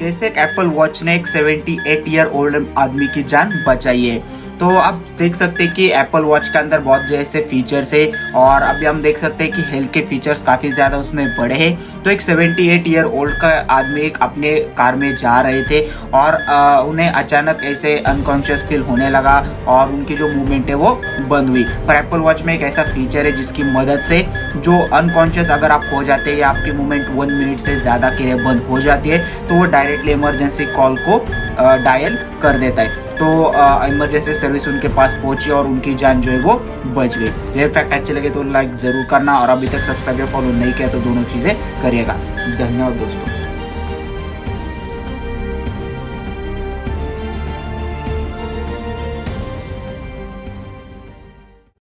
कैसे एक Apple watch ने एक 78 ईयर ओल्ड आदमी की जान बचाई है। तो आप देख सकते हैं कि एप्पल वॉच के अंदर बहुत जैसे फीचर्स है और अभी हम देख सकते हैं कि हेल्थ के फीचर्स काफ़ी ज़्यादा उसमें बड़े हैं। तो एक 78 ईयर ओल्ड का आदमी एक अपने कार में जा रहे थे और आ, उन्हें अचानक ऐसे अनकॉन्शियस फील होने लगा और उनकी जो मूवमेंट है वो बंद हुई। पर एप्पल वॉच में एक ऐसा फीचर है जिसकी मदद से जो अनकॉन्शियस अगर आप हो जाते हैं या आपकी मूवमेंट वन मिनट से ज़्यादा के लिए बंद हो जाती है तो वो डायरेक्टली इमरजेंसी कॉल को डायल कर देता है। तो इमरजेंसी सर्विस उनके पास पहुँची और उनकी जान जो है वो बच गई। ये फैक्ट अच्छे लगे तो लाइक ज़रूर करना और अभी तक सब्सक्राइब या फॉलो नहीं किया तो दोनों चीज़ें करिएगा। धन्यवाद दोस्तों।